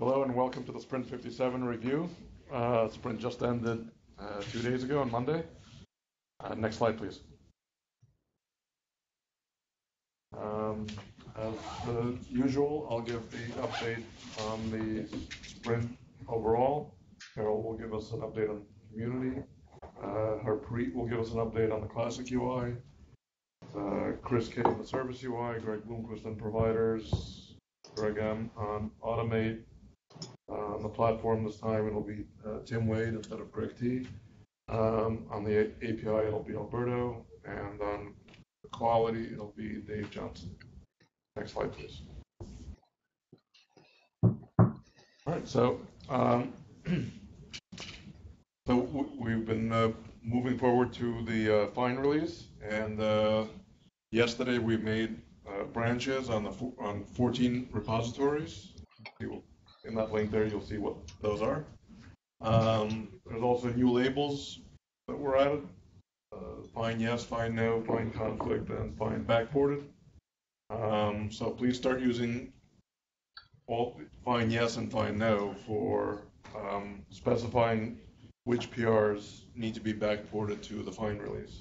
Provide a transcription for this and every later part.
Hello, and welcome to the Sprint 57 review. Uh, Sprint just ended uh, two days ago on Monday. Uh, next slide, please. Um, as usual, I'll give the update on the Sprint overall. Carol will give us an update on community. Harpreet will give us an update on the classic UI. Chris Kay on the service UI, Greg Blomquist on providers, Greg M. on Automate. Uh, on the platform this time, it'll be uh, Tim Wade instead of Greg T. Um, on the API, it'll be Alberto, and on the quality, it'll be Dave Johnson. Next slide, please. All right, so um, so we've been uh, moving forward to the Fine release, and yesterday we made branches on 14 repositories. In that link there, you'll see what those are. Um, there's also new labels that were added: uh, Fine Yes, Fine No, Fine Conflict, and Fine Backported. Um, so please start using all Fine Yes and Fine No for um, specifying which PRs need to be backported to the Fine release.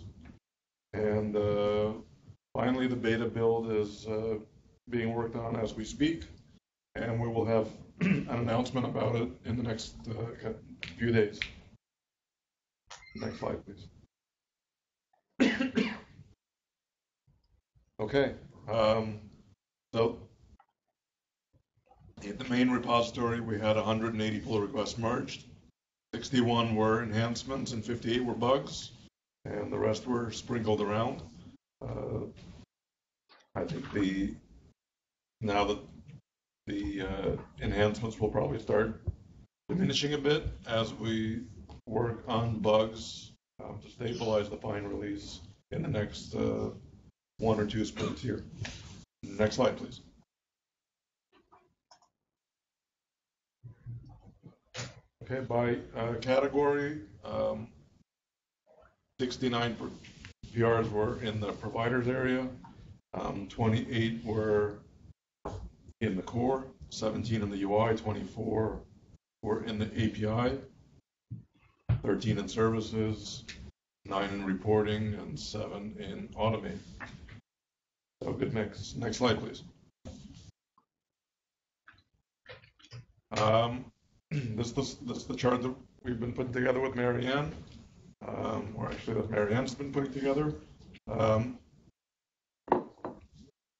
And uh, finally, the beta build is uh, being worked on as we speak, and we will have an announcement about it in the next uh, few days. Next slide, please. Okay, um, so in the main repository, we had 180 pull requests merged. 61 were enhancements and 58 were bugs, and the rest were sprinkled around. Uh, I think the now that the uh, enhancements will probably start diminishing a bit as we work on bugs um, to stabilize the Fine release in the next uh, one or two sprints here. Next slide, please. Okay, by uh, category, um, 69 PRs were in the providers area, um, 28 were in the core, 17 in the UI, 24 were in the API, 13 in services, nine in reporting, and seven in Automate. So good mix. Next slide, please. Um, this is the chart that we've been putting together with Marianne, um, or actually that Marianne's been putting together. Um,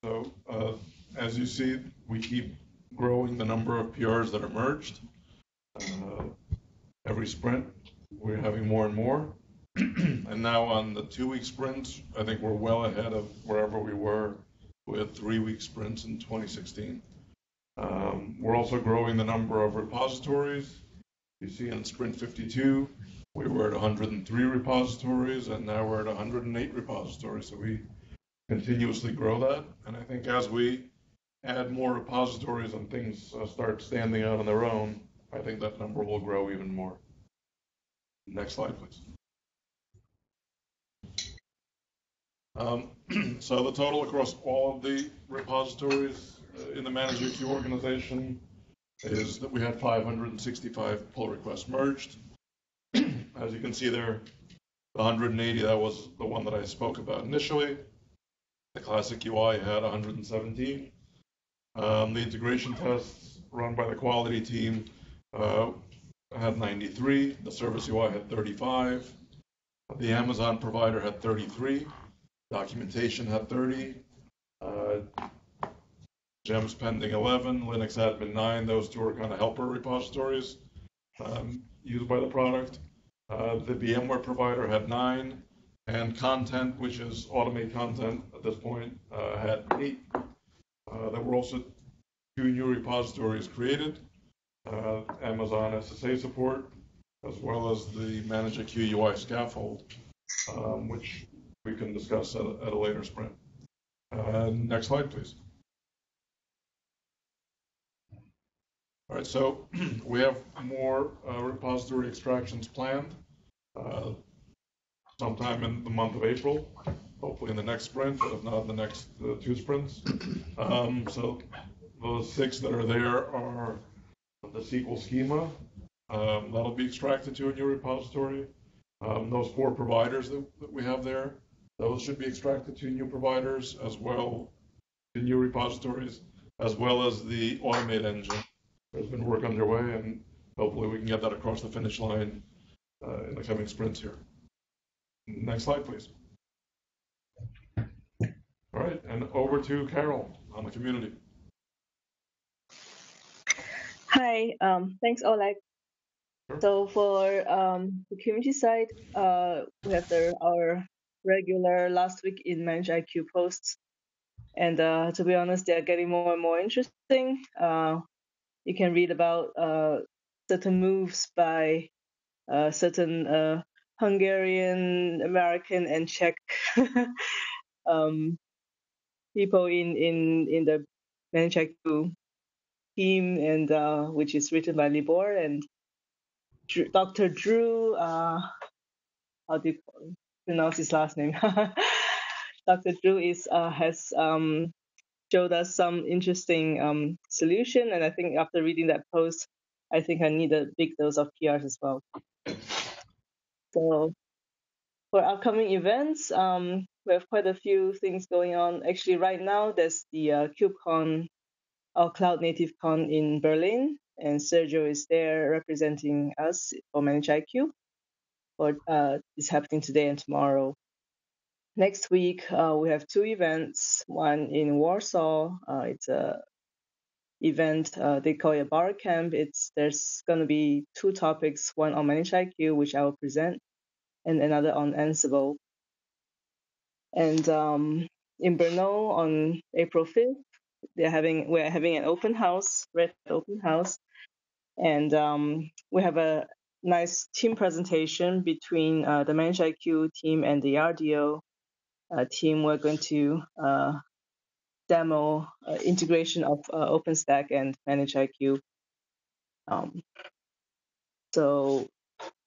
so uh, as you see, we keep growing the number of PRs that are merged. Uh, every sprint, we're having more and more. And now on the two-week sprints, I think we're well ahead of wherever we were with three-week sprints in 2016. Um, we're also growing the number of repositories. You see in Sprint 52, we were at 103 repositories, and now we're at 108 repositories. So we continuously grow that. And I think as we add more repositories and things uh, start standing out on their own, I think that number will grow even more. Next slide, please. Um, so the total across all of the repositories uh, in the ManageIQ organization is that we had 565 pull requests merged. As you can see there, the 180, that was the one that I spoke about initially. The classic UI had 117. Um, the integration tests run by the quality team uh, had 93. The service UI had 35. The Amazon provider had 33. Documentation had 30. Uh, GEMS pending 11. Linux admin 9. Those two are kind of helper repositories um, used by the product. Uh, the VMware provider had 9. And content, which is Automate content at this point, had 8. There were also two new repositories created: uh, Amazon SSA support, as well as the ManageIQ UI scaffold, um, which we can discuss at a later sprint. Uh, next slide, please. All right, so we have more uh, repository extractions planned sometime in the month of April, hopefully in the next sprint, if not in the next two sprints. Um, so those six that are there are the SQL schema. Um, that'll be extracted to a new repository. Um, those four providers that, that we have there, those should be extracted to new providers as well, to new repositories, as well as the automate engine. There's been work underway, and hopefully we can get that across the finish line uh, in the coming sprints here. Next slide, please. All right, and over to Carol on the community. Hi, um, thanks, Oleg. So for um, the community side, uh, we have the, our regular last week in Manage IQ posts. And uh, to be honest, they're getting more and more interesting. Uh, you can read about uh, certain moves by uh, certain uh, Hungarian, American, and Czech um, people in, in, in the Manage IQ team, and uh, which is written by Libor and Dr. Drew. Uh, how do you pronounce his last name? Dr. Drew is uh, has um, showed us some interesting um, solution, and I think after reading that post, I think I need a big dose of PRs as well. So for upcoming events, um, we have quite a few things going on. Actually, right now there's the uh, KubeCon or Cloud Native Con in Berlin, and Sergio is there representing us for Manage IQ. For uh, it's happening today and tomorrow. Next week uh, we have two events. One in Warsaw. Uh, it's a event uh, they call it a bar camp. It's there's going to be two topics. One on Manage IQ, which I will present, and another on Ansible. And um, in Brno on April 5th, they're having we're having an open house, red open house, and um, we have a nice team presentation between uh, the Manage IQ team and the RDO uh, team. We're going to uh, demo uh, integration of uh, OpenStack and Manage IQ. Um, so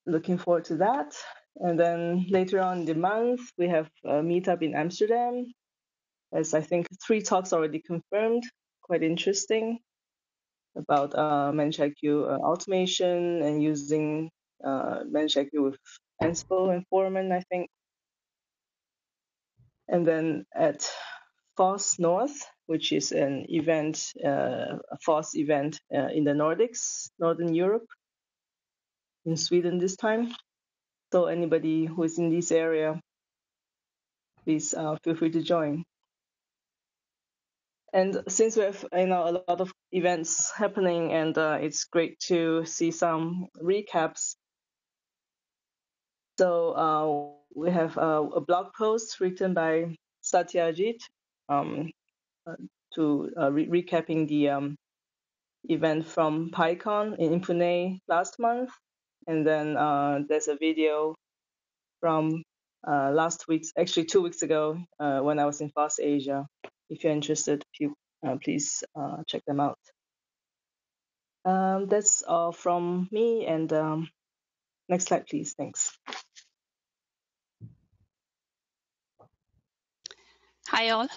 looking forward to that. And then later on in the month, we have a meetup in Amsterdam as I think three talks already confirmed, quite interesting about uh, IQ uh, automation and using uh, IQ with Ansible and Foreman, I think. And then at FOSS North, which is an event, uh, a FOSS event uh, in the Nordics, Northern Europe, in Sweden this time. So anybody who is in this area, please uh, feel free to join. And since we have you know a lot of events happening, and uh, it's great to see some recaps. So uh, we have uh, a blog post written by Satyajit um, uh, to uh, re- recapping the um, event from PyCon in Pune last month, and then uh, there's a video from last week, actually two weeks ago, when I was in FOSS Asia if you're interested, you, uh, please uh, check them out. Um, that's all from me. And um, next slide, please. Thanks. Hi all.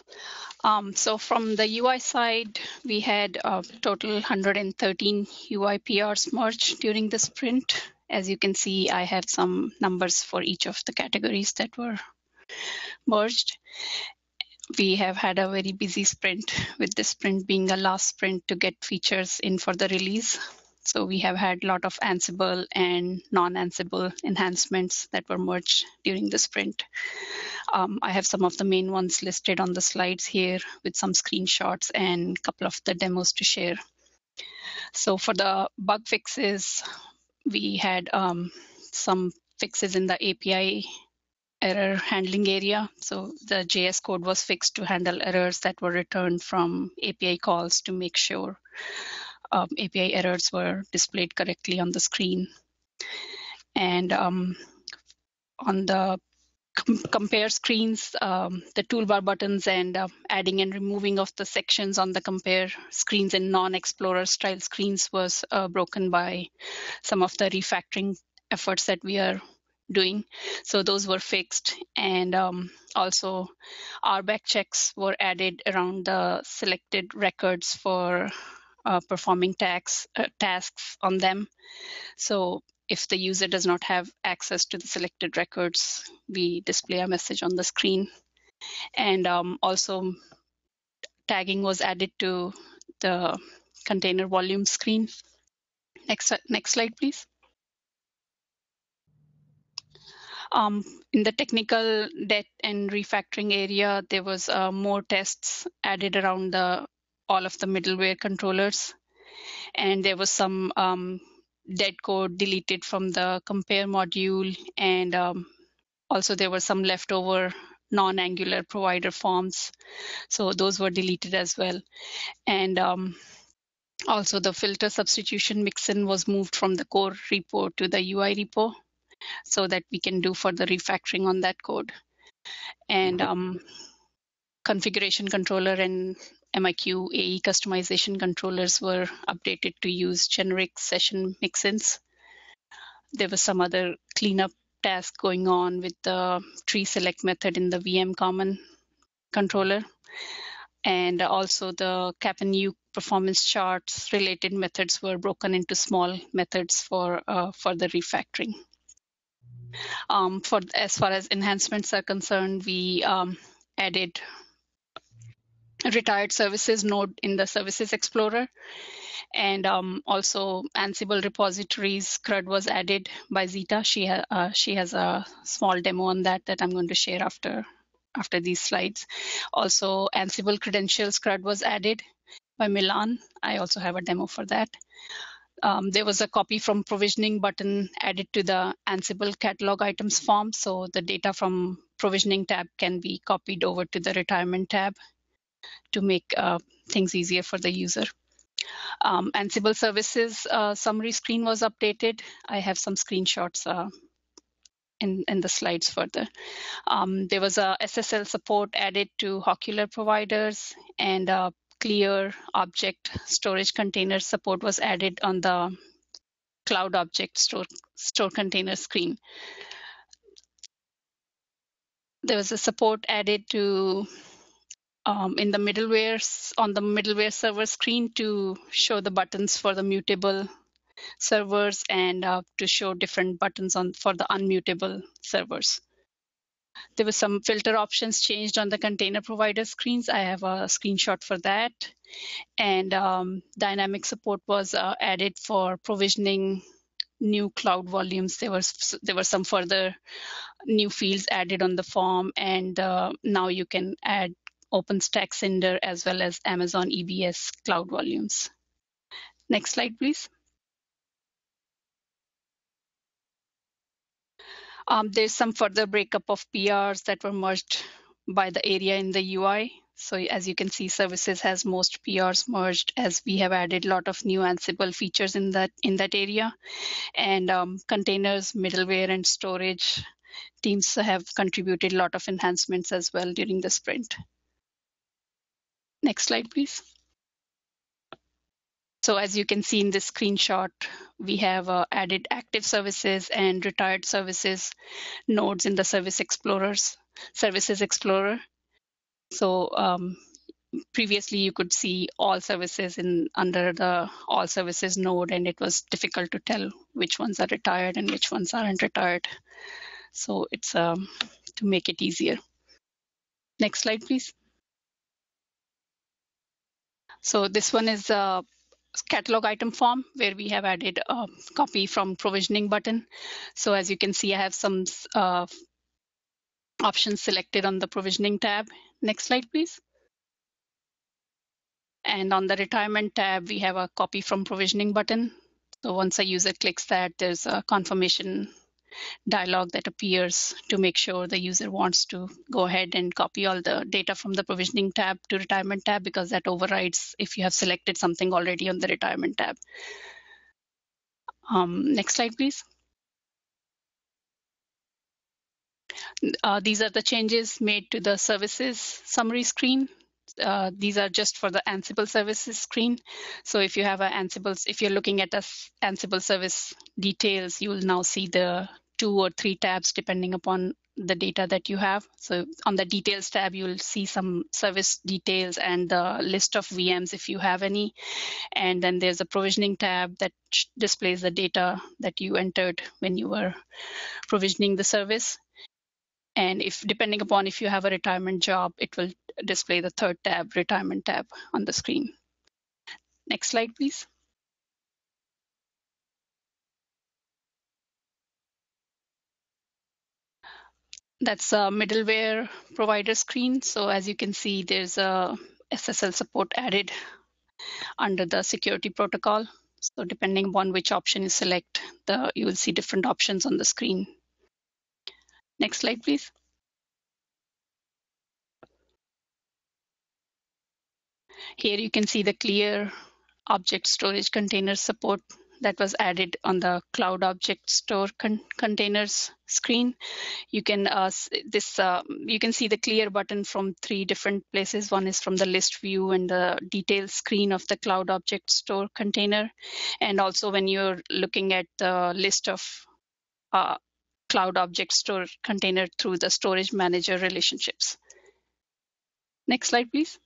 Um, so from the UI side, we had a total 113 UI PRs merged during the sprint. As you can see, I have some numbers for each of the categories that were merged we have had a very busy sprint with this sprint being a last sprint to get features in for the release. So we have had a lot of Ansible and non-Ansible enhancements that were merged during the sprint. Um, I have some of the main ones listed on the slides here with some screenshots and a couple of the demos to share. So for the bug fixes, we had um, some fixes in the API error handling area. So the JS code was fixed to handle errors that were returned from API calls to make sure um, API errors were displayed correctly on the screen. And um, on the com compare screens, um, the toolbar buttons and uh, adding and removing of the sections on the compare screens and non-explorer style screens was uh, broken by some of the refactoring efforts that we are doing. So those were fixed. And um, also RBAC checks were added around the selected records for uh, performing tax, uh, tasks on them. So if the user does not have access to the selected records, we display a message on the screen. And um, also tagging was added to the container volume screen. Next, next slide, please. Um, in the technical debt and refactoring area, there was uh, more tests added around the all of the middleware controllers, and there was some um, dead code deleted from the compare module, and um, also there were some leftover non-Angular provider forms, so those were deleted as well, and um, also the filter substitution mixin was moved from the core repo to the UI repo so that we can do further refactoring on that code. And um, configuration controller and MIQ AE customization controllers were updated to use generic session mixins. There was some other cleanup task going on with the tree select method in the VM common controller. And also the cap and uke performance charts related methods were broken into small methods for, uh, for the refactoring. Um, for as far as enhancements are concerned, we um, added retired services node in the services explorer. And um, also ansible repositories crud was added by zita she, ha uh, she has a small demo on that that i'm going to share after after these slides. Also ansible credentials crud was added by milan. I also have a demo for that um, there was a copy from provisioning button added to the Ansible catalog items form. So the data from provisioning tab can be copied over to the retirement tab to make uh, things easier for the user. Um, Ansible services uh, summary screen was updated. I have some screenshots uh, in, in the slides further. Um, there was a SSL support added to Hawkular providers and clear object storage container support was added on the cloud object store, store container screen. There was a support added to um, in the middleware on the middleware server screen to show the buttons for the mutable servers and uh, to show different buttons on for the unmutable servers. There were some filter options changed on the container provider screens. I have a screenshot for that. And um, dynamic support was uh, added for provisioning new cloud volumes. There was there were some further new fields added on the form, and uh, now you can add OpenStack Cinder as well as Amazon EBS cloud volumes. Next slide, please. Um, there's some further breakup of PRs that were merged by the area in the UI. So as you can see, services has most PRs merged as we have added a lot of new Ansible features in that in that area. And um, containers, middleware, and storage teams have contributed a lot of enhancements as well during the sprint. Next slide, please. So as you can see in this screenshot, we have uh, added active services and retired services nodes in the Service Explorers, Services Explorer. So um, previously you could see all services in under the all services node and it was difficult to tell which ones are retired and which ones aren't retired. So it's um, to make it easier. Next slide, please. So this one is uh, catalog item form where we have added a copy from provisioning button. So as you can see, I have some uh, options selected on the provisioning tab. Next slide, please. And on the retirement tab, we have a copy from provisioning button. So once a user clicks that, there's a confirmation dialog that appears to make sure the user wants to go ahead and copy all the data from the provisioning tab to retirement tab because that overrides if you have selected something already on the retirement tab. Um, next slide, please. Uh, these are the changes made to the services summary screen. Uh, these are just for the Ansible services screen. So if you have an Ansible, if you're looking at a Ansible service details, you will now see the two or three tabs depending upon the data that you have. So on the details tab, you'll see some service details and the list of VMs if you have any. And then there's a provisioning tab that displays the data that you entered when you were provisioning the service. And if depending upon if you have a retirement job, it will display the third tab, retirement tab on the screen. Next slide, please. That's a middleware provider screen. So as you can see, there's a SSL support added under the security protocol. So depending upon which option you select, the, you will see different options on the screen. Next slide, please. Here you can see the clear object storage container support that was added on the cloud object store con containers screen. You can uh, this uh, you can see the clear button from three different places. One is from the list view and the detail screen of the cloud object store container, and also when you're looking at the list of uh, cloud object store container through the storage manager relationships. Next slide, please.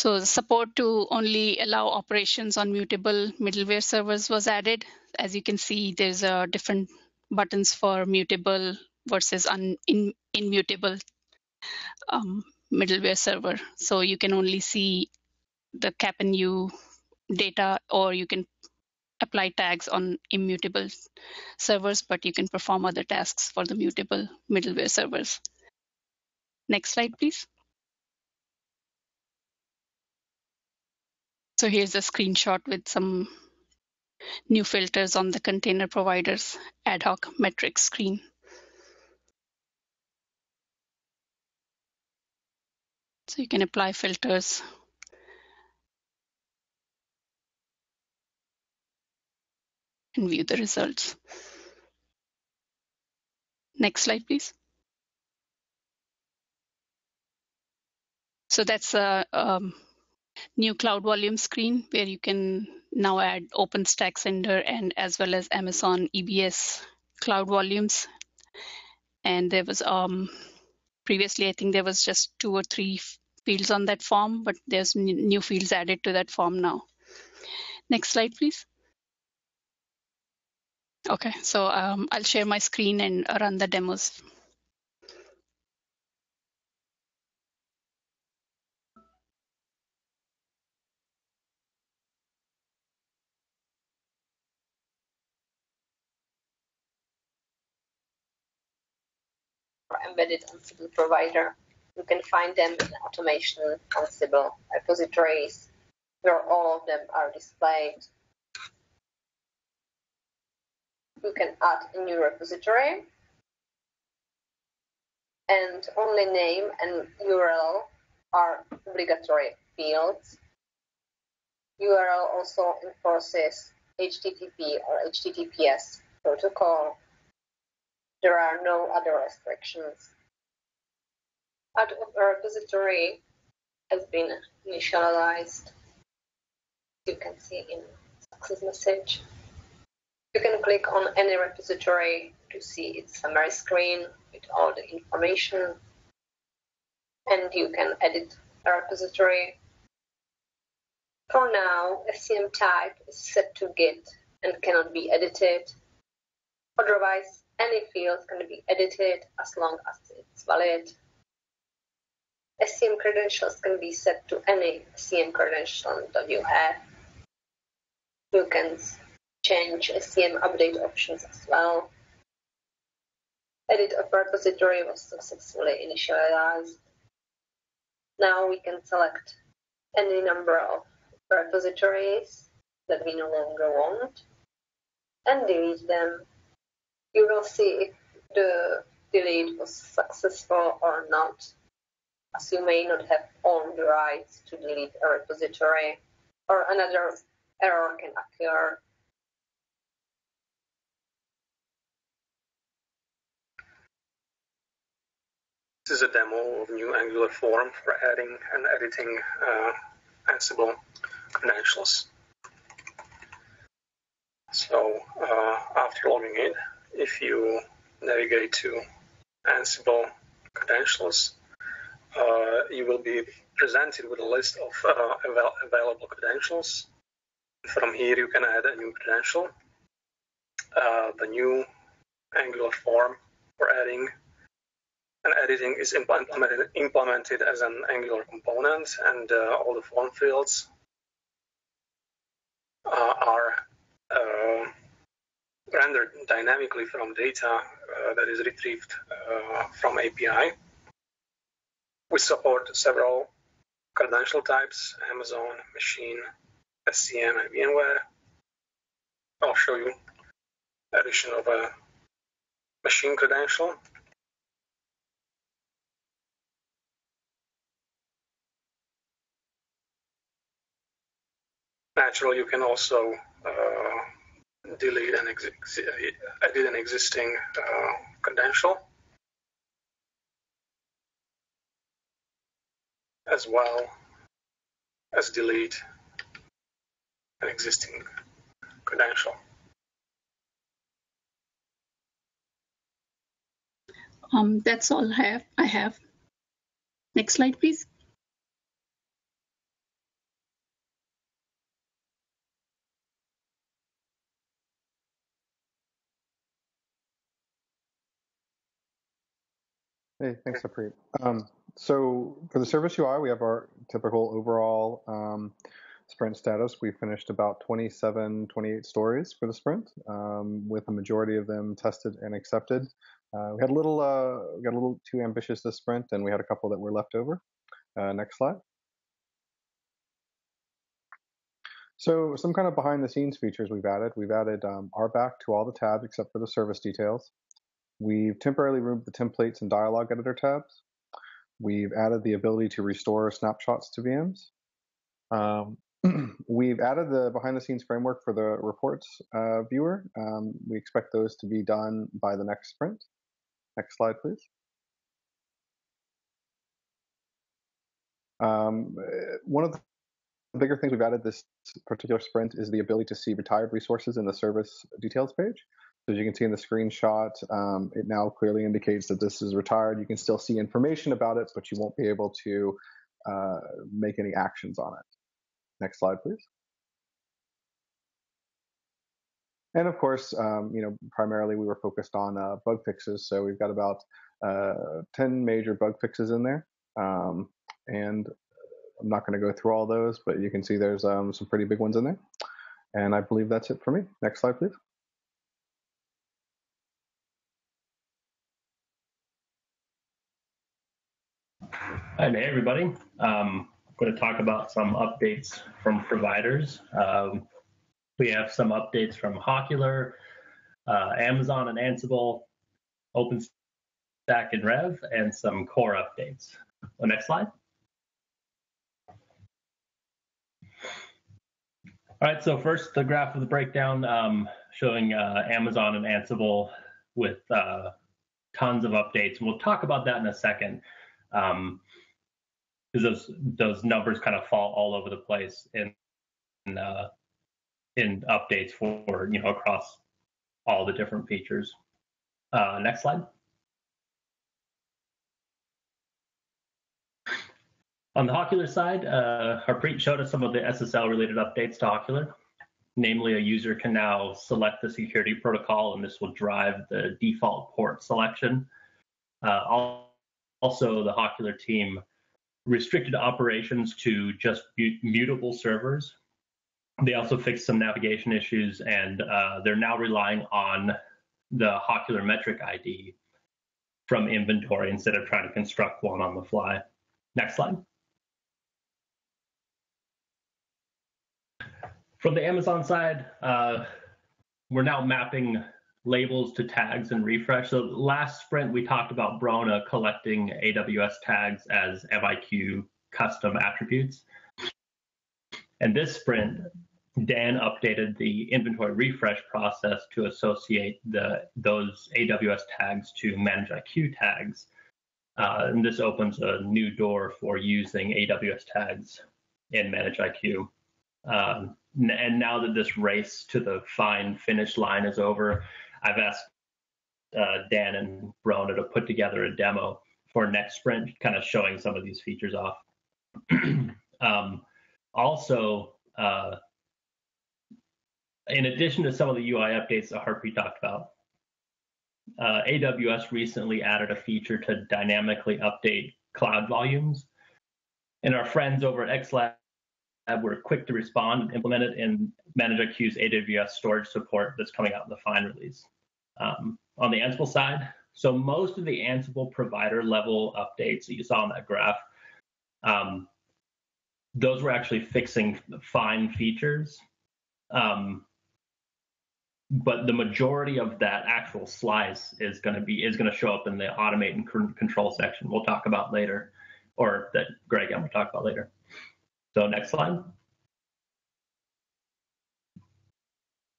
So support to only allow operations on mutable middleware servers was added. As you can see, there's a different buttons for mutable versus un, in, immutable um, middleware server. So you can only see the CAPNU data or you can apply tags on immutable servers, but you can perform other tasks for the mutable middleware servers. Next slide, please. So here's a screenshot with some new filters on the container providers ad hoc metrics screen. So you can apply filters. And view the results. Next slide, please. So that's a um, new cloud volume screen where you can now add OpenStack Cinder and as well as Amazon EBS cloud volumes. And there was um, previously, I think there was just two or three fields on that form, but there's new fields added to that form now. Next slide, please. Okay, so um, I'll share my screen and run the demos. Embedded Ansible provider. You can find them in automation Ansible repositories where all of them are displayed. You can add a new repository and only name and URL are obligatory fields. URL also enforces HTTP or HTTPS protocol there are no other restrictions. Add a repository has been initialized. You can see in success message. You can click on any repository to see its summary screen with all the information. And you can edit a repository. For now, SCM type is set to Git and cannot be edited. Otherwise, any fields can be edited as long as it's valid. SCM credentials can be set to any SCM credential that you have. You can change SCM update options as well. Edit of repository was successfully initialized. Now we can select any number of repositories that we no longer want and delete them you will see if the delete was successful or not, as you may not have owned the rights to delete a repository or another error can occur. This is a demo of new Angular form for adding and editing uh, Ansible credentials. So uh, after logging in, if you navigate to Ansible credentials, uh, you will be presented with a list of uh, avail available credentials. From here, you can add a new credential. Uh, the new Angular form for adding and editing is implemented, implemented as an Angular component, and uh, all the form fields uh, are uh, rendered dynamically from data uh, that is retrieved uh, from API. We support several credential types, Amazon, machine, SCM, and VMware. I'll show you addition of a machine credential. Naturally, you can also uh, delete an edit an existing uh, credential. as well as delete an existing credential. Um, that's all I have. I have. Next slide, please. Hey, thanks, Harpreet. Um, so for the service UI, we have our typical overall um, sprint status. We finished about 27, 28 stories for the sprint, um, with a majority of them tested and accepted. Uh, we had a little, uh, we got a little too ambitious this sprint, and we had a couple that were left over. Uh, next slide. So some kind of behind the scenes features we've added. We've added um, RBAC to all the tabs except for the service details. We've temporarily removed the templates and dialog editor tabs. We've added the ability to restore snapshots to VMs. Um, we've added the behind the scenes framework for the reports uh, viewer. Um, we expect those to be done by the next sprint. Next slide, please. Um, one of the bigger things we've added this particular sprint is the ability to see retired resources in the service details page. As you can see in the screenshot, um, it now clearly indicates that this is retired. You can still see information about it, but you won't be able to uh, make any actions on it. Next slide, please. And of course, um, you know, primarily we were focused on uh, bug fixes. So we've got about uh, 10 major bug fixes in there. Um, and I'm not going to go through all those, but you can see there's um, some pretty big ones in there. And I believe that's it for me. Next slide, please. Hi, hey everybody. Um, I'm going to talk about some updates from providers. Um, we have some updates from Hawkular, uh, Amazon and Ansible, OpenStack and RHEV, and some core updates. The next slide. All right, so first the graph of the breakdown um, showing uh, Amazon and Ansible with uh, tons of updates. We'll talk about that in a second. Um, because those those numbers kind of fall all over the place in in, uh, in updates for you know across all the different features. Uh, next slide. On the Hawkular side, uh, Harpreet showed us some of the SSL related updates to Hawkular. Namely, a user can now select the security protocol, and this will drive the default port selection. Uh, also, the Hawkular team restricted operations to just mutable servers. They also fixed some navigation issues, and uh, they're now relying on the Hawkular metric ID from inventory instead of trying to construct one on the fly. Next slide. From the Amazon side, uh, we're now mapping labels to tags and refresh. So last sprint, we talked about Bronagh collecting AWS tags as MIQ custom attributes. And this sprint, Dan updated the inventory refresh process to associate the those AWS tags to ManageIQ tags. Uh, and this opens a new door for using AWS tags in ManageIQ. Um, and now that this race to the fine finish line is over, I've asked uh, Dan and Rona to put together a demo for next sprint, kind of showing some of these features off. um, also, uh, in addition to some of the UI updates that Harpreet talked about, uh, AWS recently added a feature to dynamically update cloud volumes. And our friends over at XLab were quick to respond and implement it in ManageIQ's AWS storage support that's coming out in the fine release. Um, on the Ansible side, so most of the Ansible provider level updates that you saw on that graph, um, those were actually fixing fine features. Um, but the majority of that actual slice is going to be is going to show up in the automate and control section. We'll talk about later, or that Greg and we'll talk about later. So next slide.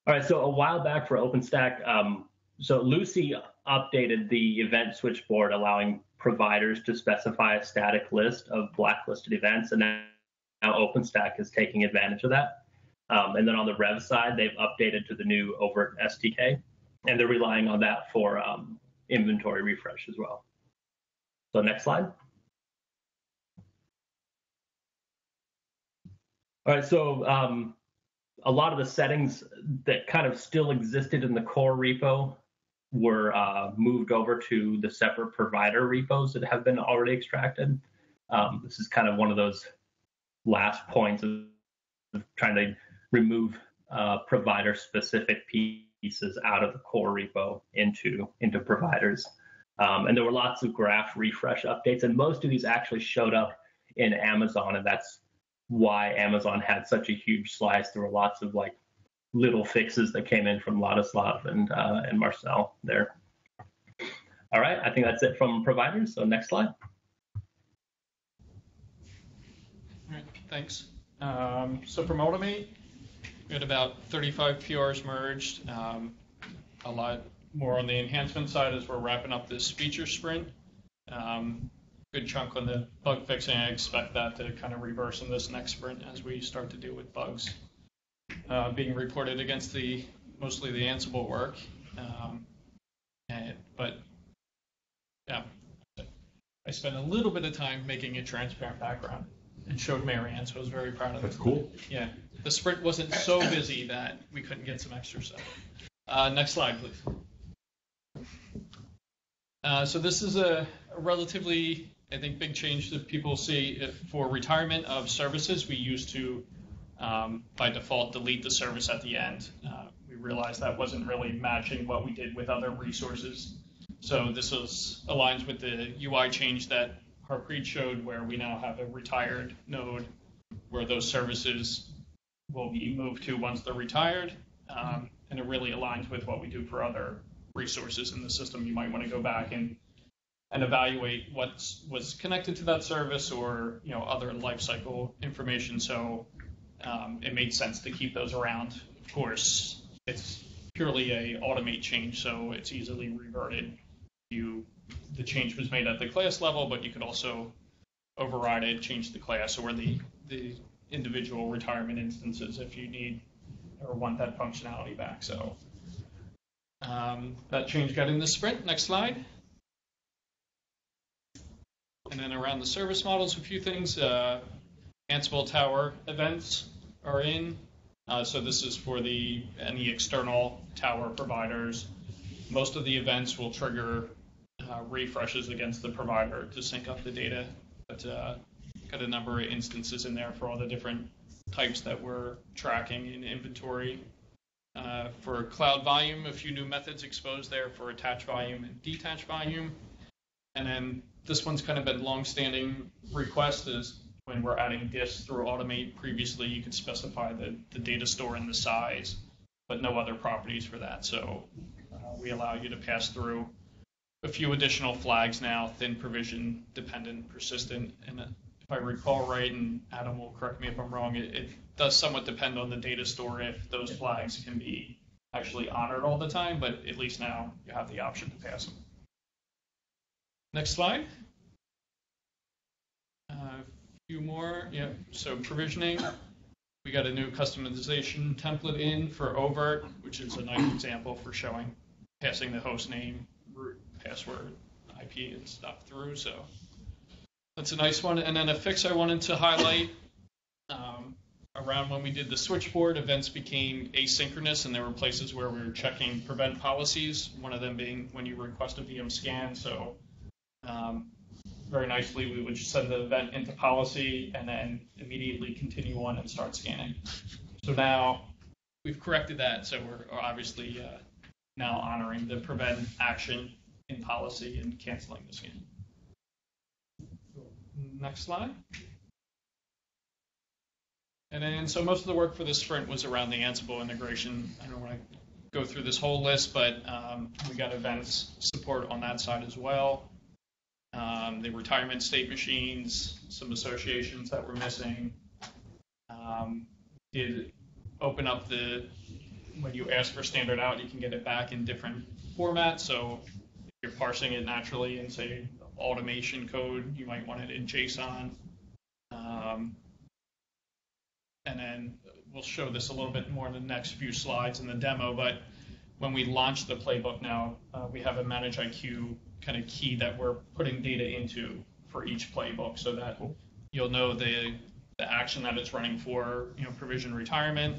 All right, so a while back for OpenStack, um, so Lucy updated the event switchboard, allowing providers to specify a static list of blacklisted events, and now OpenStack is taking advantage of that. Um, and then on the RHEV side, they've updated to the new oVirt SDK, and they're relying on that for um, inventory refresh as well. So next slide. All right, so um, a lot of the settings that kind of still existed in the core repo were uh, moved over to the separate provider repos that have been already extracted. Um, this is kind of one of those last points of, trying to remove uh, provider specific pieces out of the core repo into into providers. Um, and there were lots of graph refresh updates, and most of these actually showed up in Amazon, and that's why Amazon had such a huge slice. There were lots of like little fixes that came in from Ladislav and uh, and Marcel there. All right, I think that's it from providers. So next slide. All right, thanks. Um, so from Automate, we had about 35 PRs merged. Um, a lot more on the enhancement side as we're wrapping up this feature sprint. Um, good chunk on the bug fixing. I expect that to kind of reverse in this next sprint as we start to deal with bugs uh, being reported against the mostly the Ansible work. Um, and, but yeah, I spent a little bit of time making a transparent background and showed Marianne, so I was very proud of That's it. That's cool. Yeah, the sprint wasn't so busy that we couldn't get some extra stuff. Uh, next slide, please. Uh, so this is a, a relatively I think big change that people see for retirement of services, we used to, um, by default, delete the service at the end. Uh, we realized that wasn't really matching what we did with other resources. So this is, aligns with the UI change that Harpreet showed, where we now have a retired node where those services will be moved to once they're retired. Um, and it really aligns with what we do for other resources in the system. You might want to go back and and evaluate what was connected to that service or you know other lifecycle information. So um, it made sense to keep those around. Of course, it's purely a automate change, so it's easily reverted. You the change was made at the class level, but you could also override it, change the class or the the individual retirement instances if you need or want that functionality back. So um, that change got in the sprint. Next slide. And then around the service models, a few things. Uh, Ansible Tower events are in. Uh, so this is for the any external tower providers. Most of the events will trigger uh, refreshes against the provider to sync up the data. But uh, got a number of instances in there for all the different types that we're tracking in inventory. Uh, for cloud volume, a few new methods exposed there for attach volume and detach volume. And then this one's kind of been long-standing request is when we're adding disks through Automate. Previously, you could specify the, the data store and the size, but no other properties for that. So uh, we allow you to pass through a few additional flags now, thin provision, dependent, persistent. And if I recall right, and Adam will correct me if I'm wrong, it, it does somewhat depend on the data store if those flags can be actually honored all the time, but at least now you have the option to pass them. Next slide. A uh, few more. Yeah. So provisioning. We got a new customization template in for oVirt, which is a nice example for showing passing the host name, root, password, IP, and stuff through. So that's a nice one. And then a fix I wanted to highlight um, around when we did the switchboard, events became asynchronous, and there were places where we were checking prevent policies. One of them being when you request a VM scan. So um, very nicely, we would send the event into policy and then immediately continue on and start scanning. So now we've corrected that. So we're obviously uh, now honoring the prevent action in policy and canceling the scan. Next slide. And then, so most of the work for this sprint was around the Ansible integration. I don't want to go through this whole list, but um, we got events support on that side as well. Um, the retirement state machines, some associations that were missing. Um, did open up the, when you ask for standard out, you can get it back in different formats. So if you're parsing it naturally in, say, automation code, you might want it in JSON. Um, and then we'll show this a little bit more in the next few slides in the demo. But when we launch the playbook now, uh, we have a ManageIQ kind of key that we're putting data into for each playbook, so that you'll know the the action that it's running for, you know, provision retirement.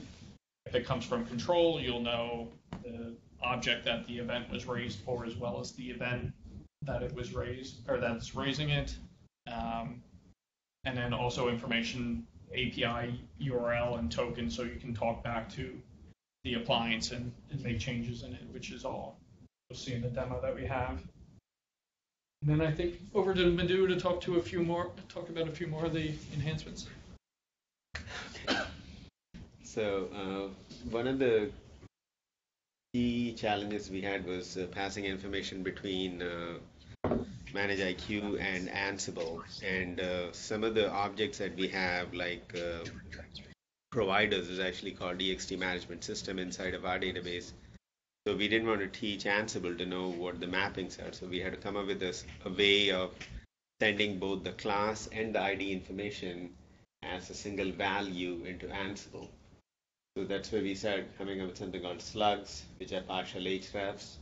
If it comes from control, you'll know the object that the event was raised for, as well as the event that it was raised or that's raising it. Um, and then also information API URL and token so you can talk back to the appliance and, and make changes in it, which is all you'll see in the demo that we have. And then I think over to Madhu to talk to a few more, talk about a few more of the enhancements. So uh, one of the key challenges we had was uh, passing information between uh, ManageIQ and Ansible. And uh, some of the objects that we have, like uh, providers, is actually called EXT management system inside of our database. So we didn't want to teach Ansible to know what the mappings are. So we had to come up with this, a way of sending both the class and the ID information as a single value into Ansible. So that's where we started coming up with something called slugs, which are partial hrefs.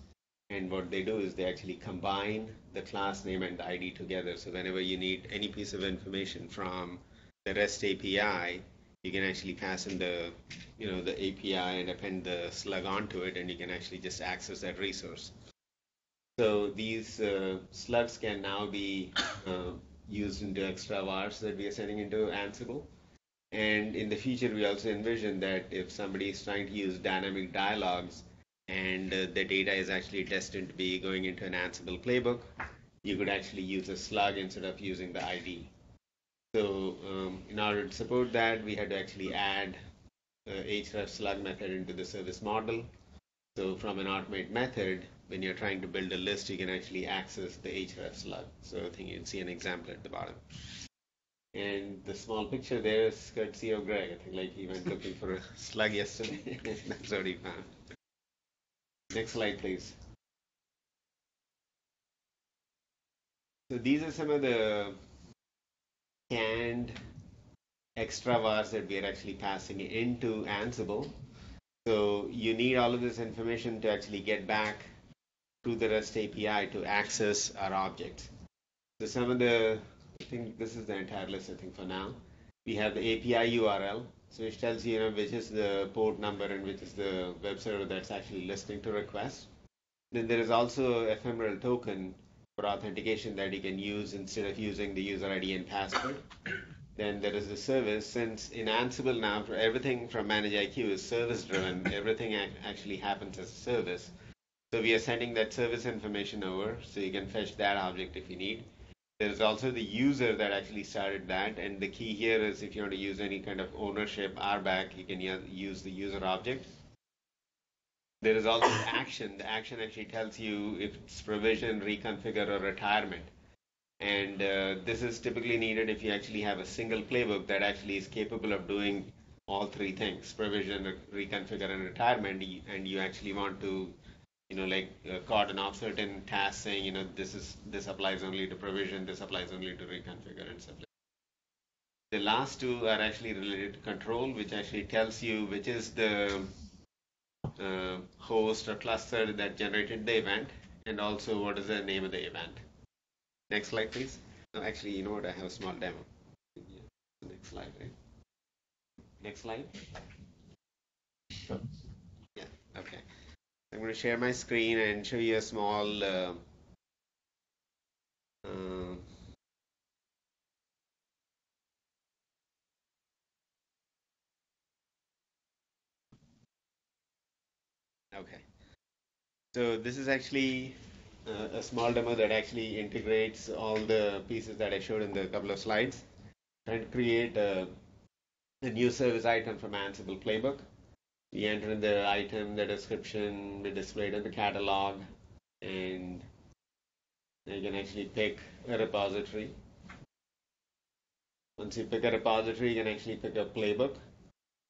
And what they do is they actually combine the class name and the ID together. So whenever you need any piece of information from the REST API, you can actually pass in the, you know, the API and append the slug onto it, and you can actually just access that resource. So these uh, slugs can now be uh, used into extra vars that we are sending into Ansible. And in the future, we also envision that if somebody is trying to use dynamic dialogues and uh, the data is actually destined to be going into an Ansible playbook, you could actually use a slug instead of using the ID. So um, in order to support that, we had to actually add a href slug method into the service model. So from an automate method, when you're trying to build a list, you can actually access the href slug. So I think you can see an example at the bottom. And the small picture there is courtesy of Greg. I think like he went looking for a slug yesterday. That's what he found. Next slide, please. So these are some of the canned extra vars that we are actually passing into Ansible. So you need all of this information to actually get back to the REST API to access our objects. So some of the, I think this is the entire list, I think for now. We have the API URL, so which tells you, you know, which is the port number and which is the web server that's actually listening to requests. Then there is also ephemeral token authentication that you can use instead of using the user ID and password. Then there is the service. Since in Ansible now, for everything from ManageIQ is service driven, everything actually happens as a service. So we are sending that service information over, so you can fetch that object if you need. There's also the user that actually started that, and the key here is if you want to use any kind of ownership RBAC, you can use the user object. There is also action. The action actually tells you if it's provision, reconfigure, or retirement. And uh, this is typically needed if you actually have a single playbook that actually is capable of doing all three things, provision, reconfigure, and retirement, and you actually want to you know, like uh, an off certain task saying, you know, this is this applies only to provision, this applies only to reconfigure and stuff like the last two are actually related to control, which actually tells you which is the uh, host or cluster that generated the event, and also what is the name of the event. Next slide, please. No, actually, you know what? I have a small demo. Next slide, right? Next slide. Yeah, okay. I'm going to share my screen and show you a small uh, uh, Okay. So this is actually uh, a small demo that actually integrates all the pieces that I showed in the couple of slides and create a, a new service item from Ansible Playbook. We enter in the item, the description, we displayed in the catalog, and you can actually pick a repository. Once you pick a repository, you can actually pick a playbook.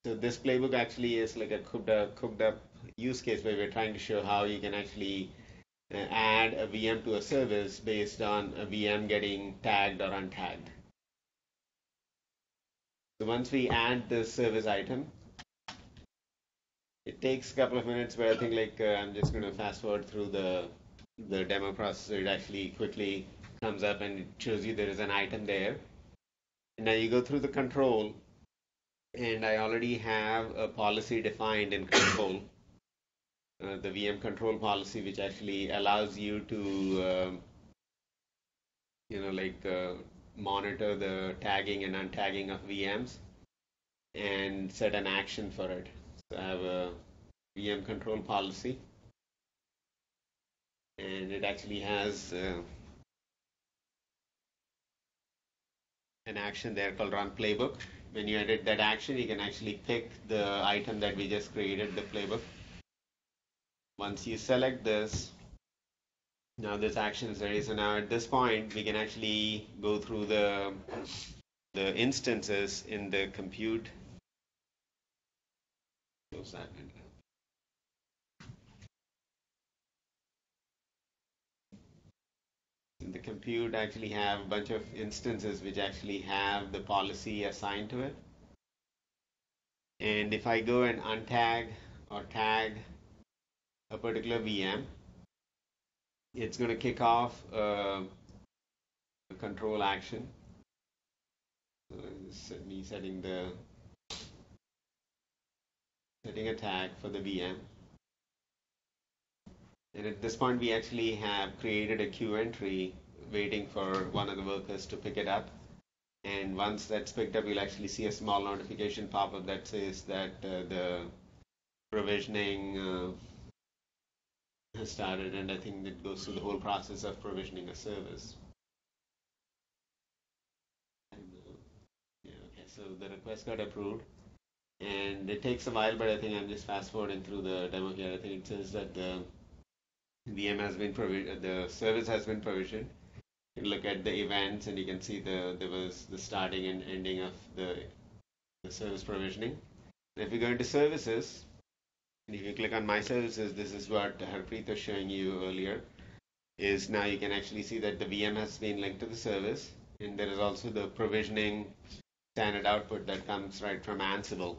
So this playbook actually is like a cooked up, cooked up use case where we're trying to show how you can actually uh, add a VM to a service based on a VM getting tagged or untagged. So once we add the service item, it takes a couple of minutes, but I think like uh, I'm just going to fast forward through the the demo process. It actually quickly comes up and it shows you there is an item there. And now you go through the control, and I already have a policy defined in control uh, the VM control policy, which actually allows you to, um, you know, like uh, monitor the tagging and untagging of VMs and set an action for it. So I have a VM control policy, and it actually has uh, an action there called run playbook. When you edit that action, you can actually pick the item that we just created, the playbook once you select this, now this action is ready. So now at this point, we can actually go through the, the instances in the compute. Close that the compute actually have a bunch of instances which actually have the policy assigned to it. And if I go and untag or tag a particular VM, it's going to kick off uh, a, a control action. So me setting the setting a tag for the VM. And at this point, we actually have created a queue entry waiting for one of the workers to pick it up. And once that's picked up, you'll actually see a small notification pop up that says that uh, the provisioning uh, has started, and I think it goes through the whole process of provisioning a service. And, uh, yeah, okay, so the request got approved, and it takes a while, but I think I'm just fast forwarding through the demo here. I think it says that the VM has been provisioned, uh, the service has been provisioned. You look at the events, and you can see the there was the starting and ending of the the service provisioning. And if you go into services, and if you click on my services, this is what Harpreet was showing you earlier, is now you can actually see that the VM has been linked to the service. And there is also the provisioning standard output that comes right from Ansible.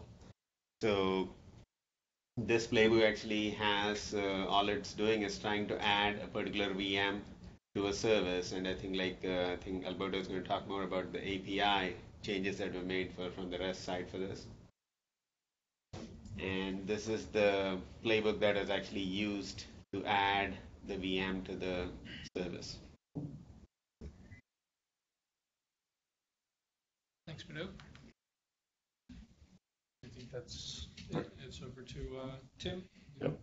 So this playbook actually has, uh, all it's doing is trying to add a particular VM to a service. And I think like, uh, I think Alberto is going to talk more about the API changes that were made for, from the REST side for this and this is the playbook that is actually used to add the VM to the service. Thanks, Manu. I think that's it. It's over to uh, Tim. Yep.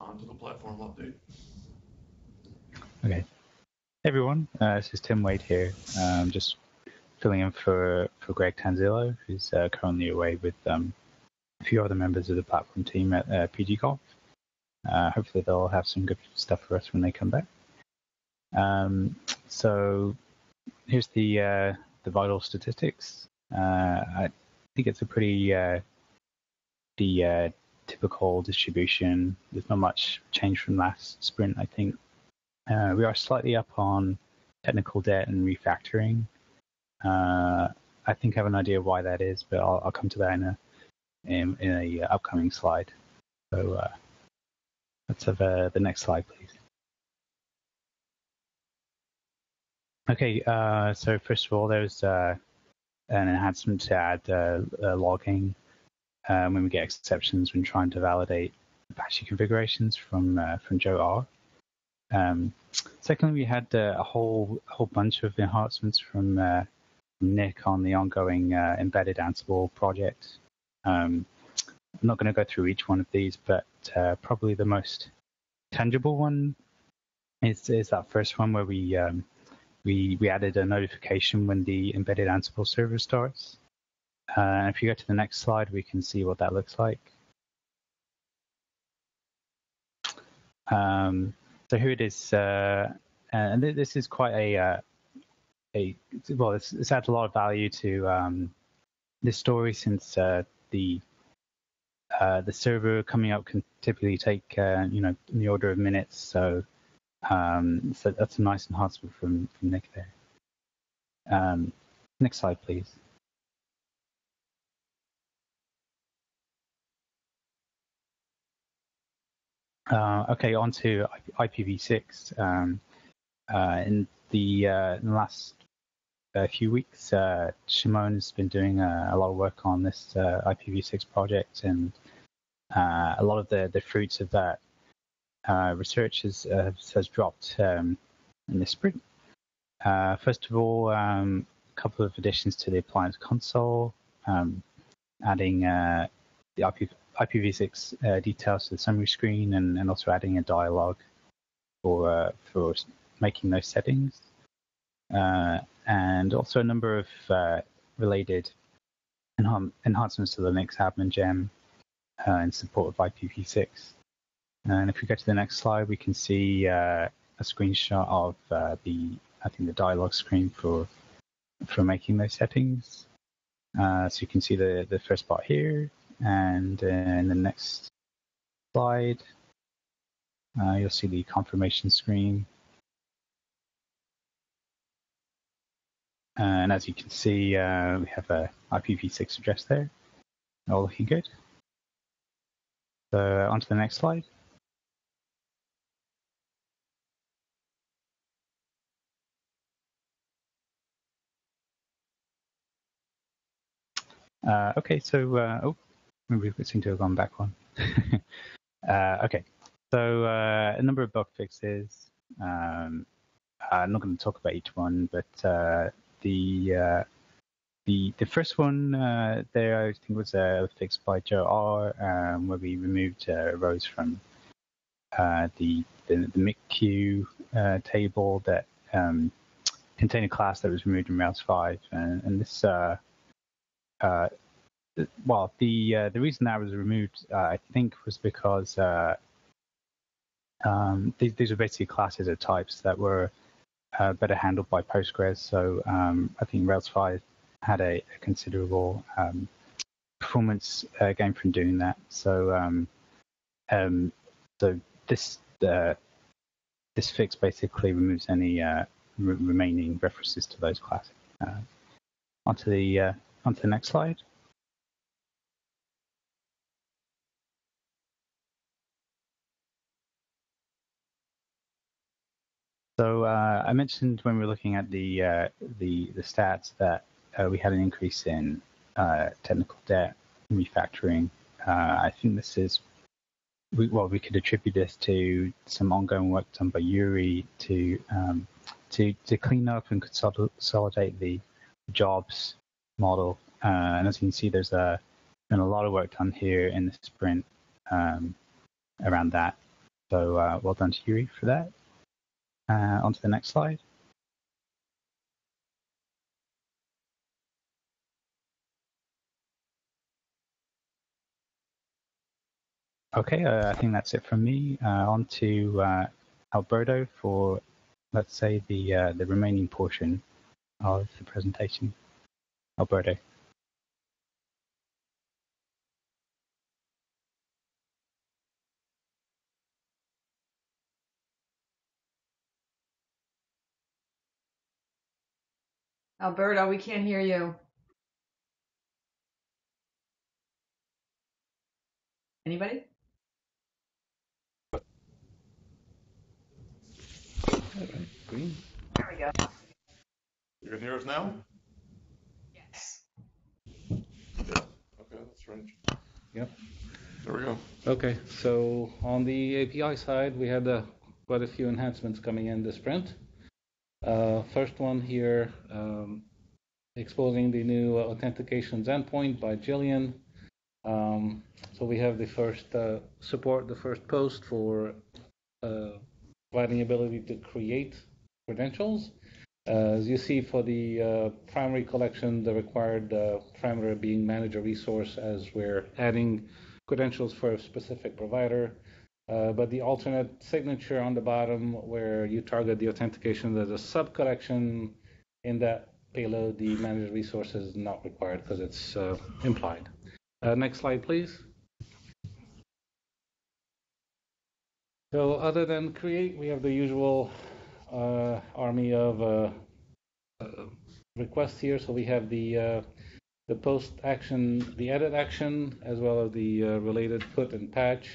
On to the platform update. Okay. Hey everyone, uh, this is Tim Wade here. Um, just filling in for, for Greg Tanzillo, who's uh, currently away with um, a few other members of the platform team at uh, PGConf. Uh, hopefully, they'll have some good stuff for us when they come back. Um, so, here's the uh, the vital statistics. Uh, I think it's a pretty uh, the uh, typical distribution. There's not much change from last sprint, I think. Uh, we are slightly up on technical debt and refactoring. Uh, I think I have an idea why that is, but I'll, I'll come to that in a in, in a upcoming slide. So uh, let's have the next slide, please. Okay, uh, so first of all, there's uh, an enhancement to add uh, logging um, when we get exceptions when trying to validate Apache configurations from uh, from Joe R. Um, secondly, we had uh, a whole whole bunch of enhancements from uh, Nick on the ongoing uh, embedded Ansible project. Um, I'm not going to go through each one of these, but uh, probably the most tangible one is, is that first one where we um, we we added a notification when the embedded Ansible server starts. Uh, if you go to the next slide, we can see what that looks like. Um, so here it is, uh, and this is quite a uh, a well, it's, it's added a lot of value to um, this story since uh, the uh, the server coming up can typically take uh, you know in the order of minutes. So um, so that's a nice enhancement from from Nick there. Um, next slide, please. Uh, okay, on to IPv6. Um, uh, in the, uh, in the last uh, few weeks, uh, Shimon has been doing a, a, lot of work on this uh, IPv6 project, and a lot of the, the fruits of that research has, has dropped um, in this sprint. first of all, um, a couple of additions to the appliance console, um, adding the IP, IPv6 uh, details to the summary screen and, and also adding a dialog for uh, for making those settings, uh, and also a number of uh, related enha- enhancements to the Linux admin gem uh, in support of IPv6. And if we go to the next slide, we can see uh, a screenshot of the I think the dialog screen for for making those settings. so you can see the the first part here, and in the next slide, uh, you'll see the confirmation screen. And as you can see, uh, we have a IPv6 address there. All looking good. So on to the next slide. Uh, okay, so uh, oh, we seem to have gone back one. uh, okay, so uh, a number of bug fixes. Um, I'm not going to talk about each one, but uh, the uh, the the first one there I think was fixed by Joe R, um, where we removed rows from the the, the table that um, contained a class that was removed in Rails 5, and, and this well, the uh, the reason that was removed, uh, I think, was because uh, um, these, these were basically classes or types that were uh, better handled by Postgres. So um, I think Rails 5 had a, a considerable um, performance uh, gain from doing that. So um, um, so this uh, this fix basically removes any re- remaining references to those classes. onto the onto the next slide. So uh, I mentioned when we were looking at the uh, the, the stats that uh, we had an increase in uh, technical debt refactoring. Uh, I think this is we, well we could attribute this to some ongoing work done by Yuri to um, to to clean up and consolidate the jobs model. Uh, and as you can see, there's a, been a lot of work done here in the sprint um, around that. So well done to Yuri for that. Uh, on to the next slide. Okay, uh, I think that's it from me. Uh, on to uh, Alberto for, let's say, the uh, the remaining portion of the presentation alberta Alberto, we can't hear you. Anybody? There we go. You can hear us now? Strange. Yep. There we go. Okay, so on the API side, we had uh, quite a few enhancements coming in this sprint. Uh, first one here, um, exposing the new authentications endpoint by Jillian. Um, so we have the first uh, support, the first post for uh, providing ability to create credentials. As you see for the uh, primary collection, the required uh, parameter being manager resource as we're adding credentials for a specific provider. Uh, but the alternate signature on the bottom where you target the authentication as a sub collection in that payload, the manager resource is not required because it's uh, implied. Uh, next slide, please. So other than create, we have the usual uh, army of uh, uh, requests here. So we have the uh, the post action, the edit action, as well as the uh, related put and patch,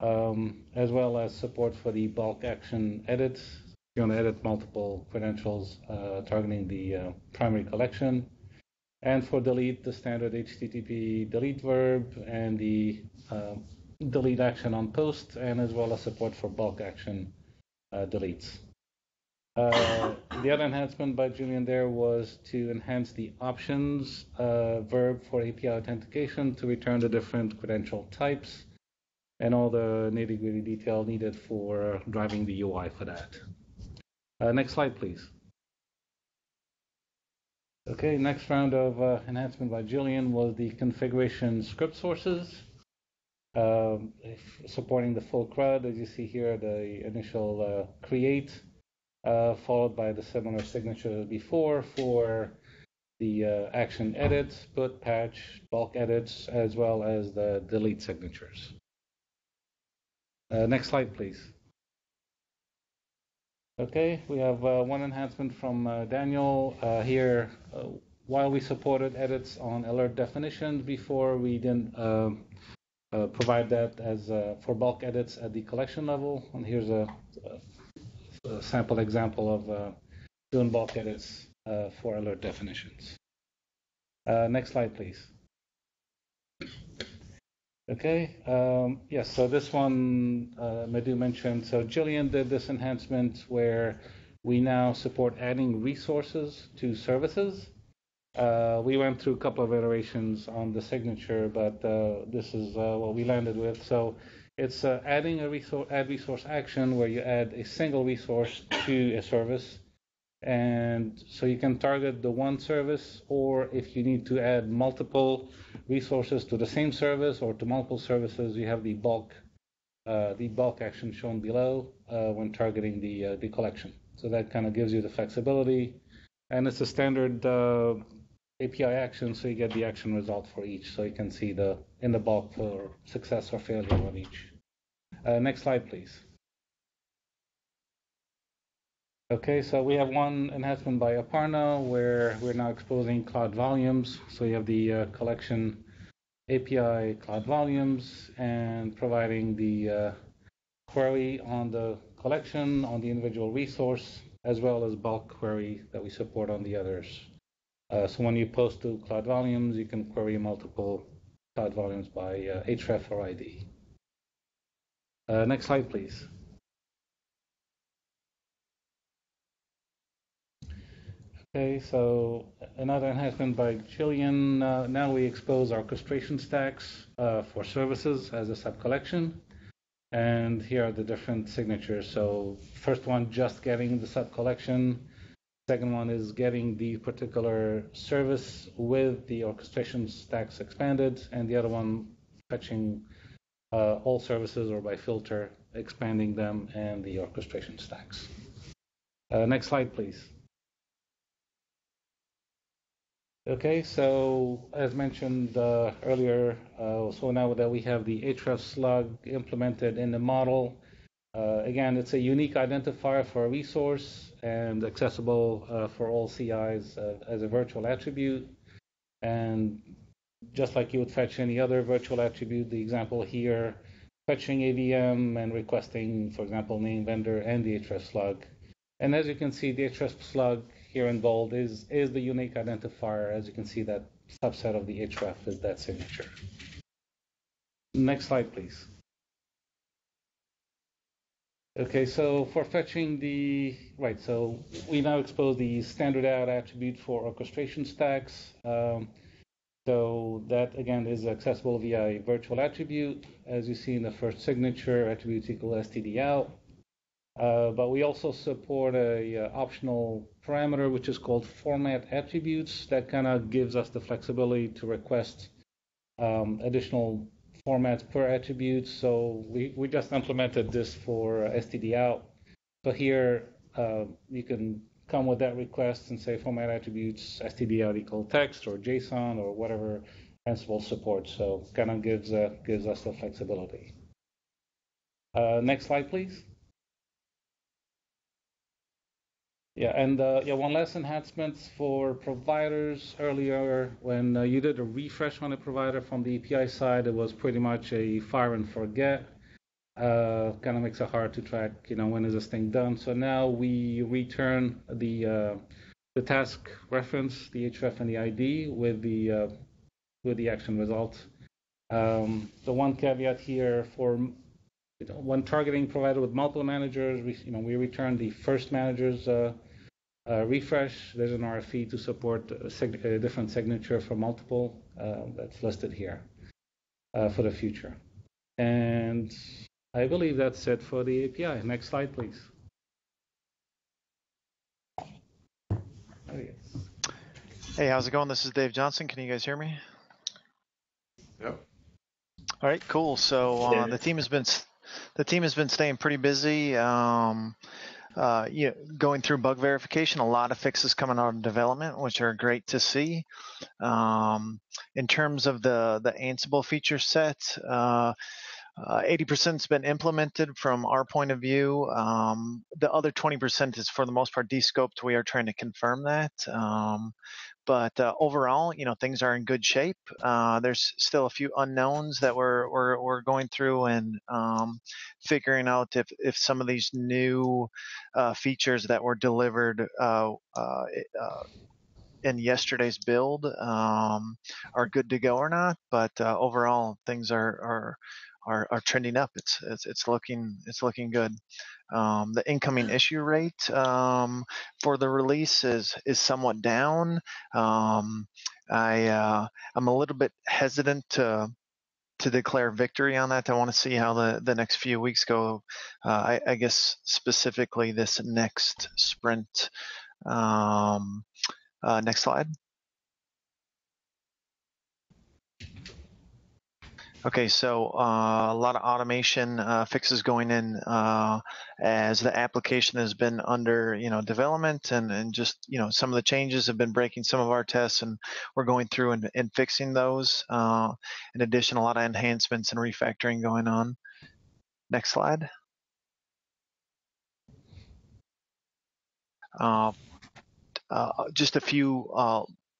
um, as well as support for the bulk action edits. You want to edit multiple credentials targeting the primary collection. And for delete, the standard HTTP delete verb and the delete action on post, and as well as support for bulk action uh, deletes. Uh, the other enhancement by Julian there was to enhance the options uh, verb for API authentication to return the different credential types and all the nitty gritty detail needed for driving the UI for that. Uh, next slide, please. Okay, next round of uh, enhancement by Julian was the configuration script sources. Um, supporting the full CRUD, as you see here, the initial uh, create, followed by the similar signature before for the uh, action edits, put, patch, bulk edits, as well as the delete signatures. Uh, next slide, please. Okay, we have uh, one enhancement from uh, Daniel here. while we supported edits on alert definitions before, we didn't um, uh, provide that as uh, for bulk edits at the collection level. And here's a, a sample example of uh, doing bulk edits uh, for alert definitions. Uh, next slide, please. Okay, um, yes, so this one uh, Madhu mentioned. So Jillian did this enhancement where we now support adding resources to services. Uh, we went through a couple of iterations on the signature, but uh, this is uh, what we landed with. So it's uh, adding a resource, add resource action where you add a single resource to a service. And so you can target the one service, or if you need to add multiple resources to the same service or to multiple services, you have the bulk, uh, the bulk action shown below uh, when targeting the the collection. So that kind of gives you the flexibility, and it's a standard API action, so you get the action result for each. So you can see the in the bulk for success or failure on each. Uh, next slide, please. Okay, so we have one enhancement by Aparna where we're now exposing cloud volumes. So you have the uh, collection API cloud volumes and providing the uh, query on the collection, on the individual resource, as well as bulk query that we support on the others. Uh, so when you post to Cloud Volumes, you can query multiple Cloud Volumes by uh, href or ID. Uh, next slide, please. Okay, so another enhancement by Jillian. Uh, now we expose orchestration stacks uh, for services as a sub-collection. And here are the different signatures. So first one, just getting the sub-collection. Second one is getting the particular service with the orchestration stacks expanded, and the other one fetching uh, all services or by filter, expanding them and the orchestration stacks. Uh, next slide, please. Okay, so as mentioned uh, earlier, uh, so now that we have the href slug implemented in the model, again, it's a unique identifier for a resource and accessible uh, for all CIs uh, as a virtual attribute. And just like you would fetch any other virtual attribute, the example here, fetching AVM and requesting, for example, name vendor and the href slug. And as you can see, the href slug here in bold is, is the unique identifier. As you can see, that subset of the href is that signature. Next slide, please. Okay, so for fetching the, right, so we now expose the standard out attribute for orchestration stacks. Um, so that again is accessible via a virtual attribute. As you see in the first signature, attribute equal std out. Uh, but we also support a, a, uh, optional parameter which is called format attributes that kind of gives us the flexibility to request um, additional formats per attribute. So we, we just implemented this for std out. So here uh, you can come with that request and say format attributes std out equal text or JSON or whatever Ansible supports. So kind of gives uh, gives us the flexibility. Uh, next slide, please. Yeah, and uh, yeah, one last enhancement for providers. Earlier, when uh, you did a refresh on a provider from the API side, it was pretty much a fire and forget. Uh, kind of makes it hard to track, you know, when is this thing done. So now we return the uh, the task reference, the href and the ID with the uh, with the action result. Um, the one caveat here for you know, when targeting provider with multiple managers, we, you know, we return the first manager's uh, refresh, there's an RFE to support a, sig- a different signature for multiple uh, that's listed here uh, for the future. And I believe that's it for the API. Next slide, please. Hey, how's it going? This is Dave Johnson. Can you guys hear me? Yep. All right, cool. So uh, the team has been the team has been staying pretty busy. Um, uh, you know, going through bug verification, a lot of fixes coming out of development, which are great to see. Um, in terms of the the Ansible feature set, uh, uh, 80% has been implemented from our point of view. Um, the other 20% is for the most part descoped. We are trying to confirm that. Um, but uh, overall, you know, things are in good shape. Uh, there's still a few unknowns that we're we're, we're going through and um, figuring out if if some of these new uh, features that were delivered uh, uh, in yesterday's build um, are good to go or not. But uh, overall, things are are are, are trending up. It's, it's it's looking it's looking good. Um, the incoming issue rate um, for the release is is somewhat down. Um, I uh, I'm a little bit hesitant to to declare victory on that. I want to see how the, the next few weeks go. Uh, I, I, guess specifically this next sprint. Um, uh, next slide. Okay, so uh, a lot of automation uh, fixes going in uh, as the application has been under you know development and, and just you know some of the changes have been breaking some of our tests and we're going through and, and fixing those. Uh, in addition, a lot of enhancements and refactoring going on. Next slide. Uh, uh, just a few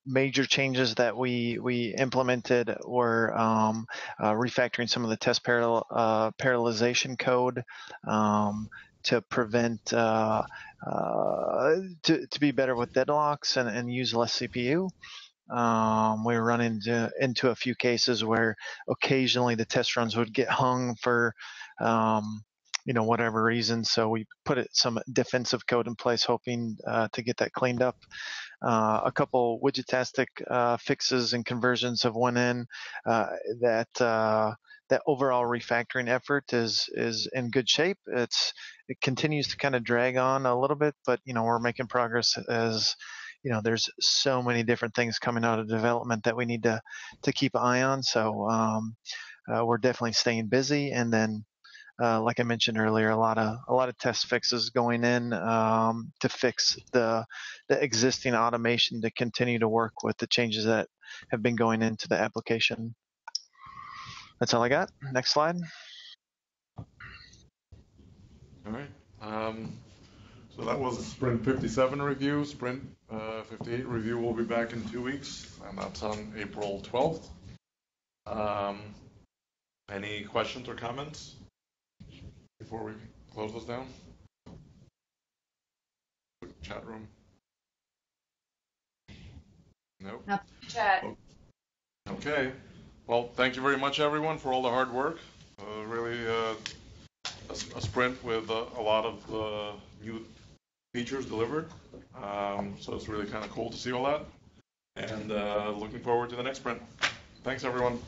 major changes that we we implemented were um, uh, refactoring some of the test parallel, uh, parallelization code um, to prevent uh, uh, to, to be better with deadlocks and, and use less CPU. Um, we run into into a few cases where occasionally the test runs would get hung for um, you know whatever reason. So we put it, some defensive code in place, hoping uh, to get that cleaned up. Uh, a couple widgetastic uh, fixes and conversions have went in. Uh, that uh, that overall refactoring effort is is in good shape. It's it continues to kind of drag on a little bit, but you know we're making progress as you know there's so many different things coming out of development that we need to to keep an eye on. So um, uh, we're definitely staying busy, and then uh, like I mentioned earlier, a lot of a lot of test fixes going in um, to fix the the existing automation to continue to work with the changes that have been going into the application. That's all I got. Next slide. All right. Um, so that was Sprint 57 review. Sprint uh, 58 review will be back in two weeks, and that's on April 12th. Um, any questions or comments before we close this down? Chat room. Nope. Nothing to chat. Okay. Well, thank you very much, everyone, for all the hard work. Uh, really, uh, a, s- a sprint with uh, a lot of uh, new features delivered. Um, so it's really kind of cool to see all that. And uh, looking forward to the next sprint. Thanks, everyone.